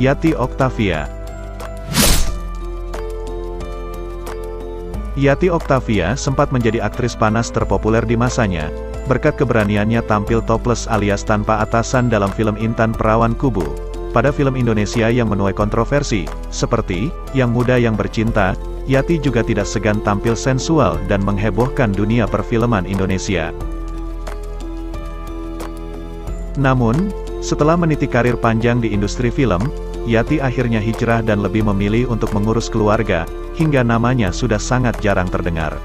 Yati Octavia Yati Octavia sempat menjadi aktris panas terpopuler di masanya, berkat keberaniannya tampil topless alias tanpa atasan dalam film Intan Perawan Kubu. Pada film Indonesia yang menuai kontroversi, seperti Yang Muda Yang Bercinta, Yati juga tidak segan tampil sensual dan menghebohkan dunia perfilman Indonesia. Namun, setelah meniti karir panjang di industri film, Yati akhirnya hijrah dan lebih memilih untuk mengurus keluarga, hingga namanya sudah sangat jarang terdengar.